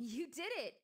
You did it!